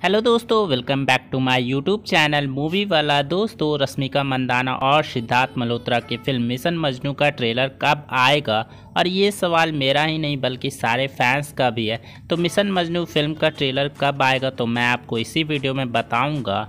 Hello दोस्तों, welcome back to my YouTube channel movie वाला दोस्तों, रश्मिका मंदाना और सिद्धार्थ मल्होत्रा की फ़िल्म मिशन मजनू का ट्रेलर कब आएगा? और ये सवाल मेरा ही नहीं, बल्कि सारे फैंस का भी है। तो मिशन मजनू फ़िल्म का ट्रेलर कब आएगा तो मैं आपको इसी वीडियो में बताऊँगा।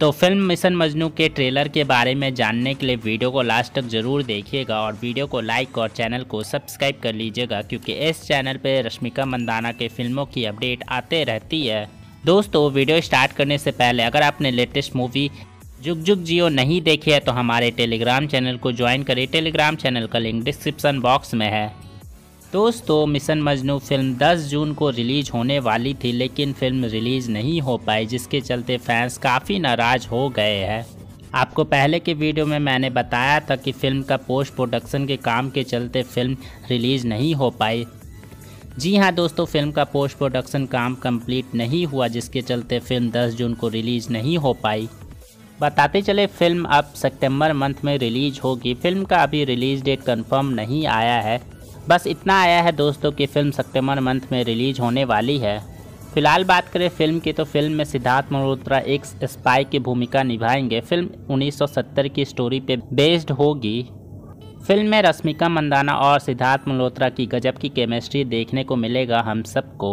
तो फ़िल्म मिशन मजनू के ट्रेलर के बारे में जानने के लिए वीडियो को लास्ट तक ज़रूर देखिएगा और वीडियो को लाइक और चैनल को सब्सक्राइब कर लीजिएगा, क्योंकि इस चैनल पर रश्मिका मंदाना के फ़िल्मों की अपडेट आते रहती है। दोस्तों, वीडियो स्टार्ट करने से पहले अगर आपने लेटेस्ट मूवी जुग जुग जियो नहीं देखी है तो हमारे टेलीग्राम चैनल को ज्वाइन करें। टेलीग्राम चैनल का लिंक डिस्क्रिप्शन बॉक्स में है। दोस्तों, मिशन मजनू फ़िल्म 10 जून को रिलीज़ होने वाली थी, लेकिन फ़िल्म रिलीज़ नहीं हो पाई, जिसके चलते फैंस काफ़ी नाराज़ हो गए हैं। आपको पहले के वीडियो में मैंने बताया था कि फ़िल्म का पोस्ट प्रोडक्शन के काम के चलते फ़िल्म रिलीज़ नहीं हो पाई। जी हाँ दोस्तों फ़िल्म का पोस्ट प्रोडक्शन काम कंप्लीट नहीं हुआ, जिसके चलते फ़िल्म 10 जून को रिलीज़ नहीं हो पाई। बताते चले फ़िल्म अब सितंबर मंथ में रिलीज़ होगी। फ़िल्म का अभी रिलीज़ डेट कंफर्म नहीं आया है। बस इतना आया है दोस्तों कि फ़िल्म सितंबर मंथ में रिलीज़ होने वाली है। फ़िलहाल बात करें फ़िल्म की तो फ़िल्म में सिद्धार्थ मल्होत्रा एक स्पाई की भूमिका निभाएँगे। फ़िल्म 1970 की स्टोरी पे बेस्ड होगी। फ़िल्म में रश्मिका मंदाना और सिद्धार्थ मल्होत्रा की गजब की केमिस्ट्री देखने को मिलेगा हम सबको।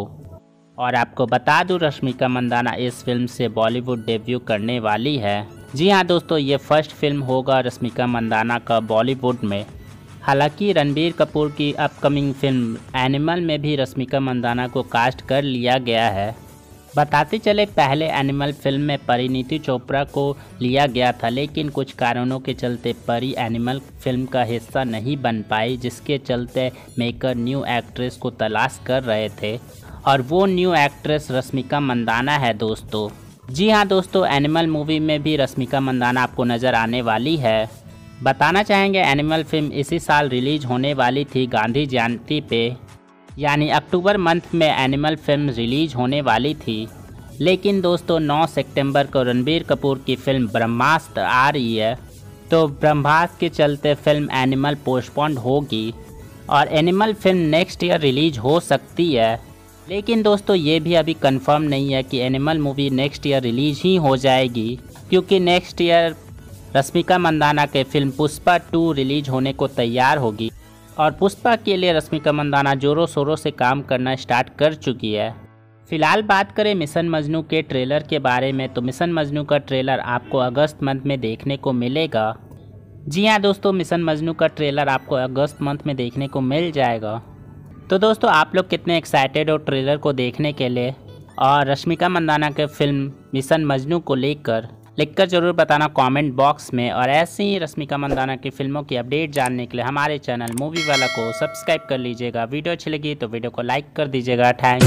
और आपको बता दूँ, रश्मिका मंदाना इस फ़िल्म से बॉलीवुड डेब्यू करने वाली है। जी हाँ दोस्तों, ये फ़र्स्ट फ़िल्म होगा रश्मिका मंदाना का बॉलीवुड में। हालाँकि रणबीर कपूर की अपकमिंग फ़िल्म एनिमल में भी रश्मिका मंदाना को कास्ट कर लिया गया है। बताते चले, पहले एनिमल फ़िल्म में परिणीति चोपड़ा को लिया गया था, लेकिन कुछ कारणों के चलते परी एनिमल फ़िल्म का हिस्सा नहीं बन पाई, जिसके चलते मेकर न्यू एक्ट्रेस को तलाश कर रहे थे। और वो न्यू एक्ट्रेस रश्मिका मंदाना है दोस्तों। जी हाँ दोस्तों, एनिमल मूवी में भी रश्मिका मंदाना आपको नज़र आने वाली है। बताना चाहेंगे, एनिमल फ़िल्म इसी साल रिलीज़ होने वाली थी गांधी जयंती पे। यानी अक्टूबर मंथ में एनिमल फ़िल्म रिलीज़ होने वाली थी। लेकिन दोस्तों 9 सितंबर को रणबीर कपूर की फ़िल्म ब्रह्मास्त्र आ रही है। तो ब्रह्मास्त्र के चलते फ़िल्म एनिमल पोस्टपोन्ड होगी और Animal film next year release हो सकती है। लेकिन दोस्तों, ये भी अभी कंफर्म नहीं है कि Animal movie next year release ही हो जाएगी, क्योंकि नेक्स्ट ईयर रश्मिका मंदाना के फ़िल्म पुष्पा टू रिलीज़ होने को तैयार होगी। और पुष्पा के लिए रश्मिका मंदाना जोरों शोरों से काम करना स्टार्ट कर चुकी है। फ़िलहाल बात करें मिशन मजनू के ट्रेलर के बारे में तो मिशन मजनू का ट्रेलर आपको अगस्त मंथ में देखने को मिलेगा। जी हाँ दोस्तों, मिशन मजनू का ट्रेलर आपको अगस्त मंथ में देखने को मिल जाएगा। तो दोस्तों, आप लोग कितने एक्साइटेड हो ट्रेलर को देखने के लिए और रश्मिका मंदाना के फ़िल्म मिशन मजनू को लेकर? लिखकर ज़रूर बताना कमेंट बॉक्स में और ऐसे ही रश्मिका मंदाना की फ़िल्मों की अपडेट जानने के लिए हमारे चैनल मूवी वाला को सब्सक्राइब कर लीजिएगा। वीडियो अच्छी लगी तो वीडियो को लाइक कर दीजिएगा। थैंक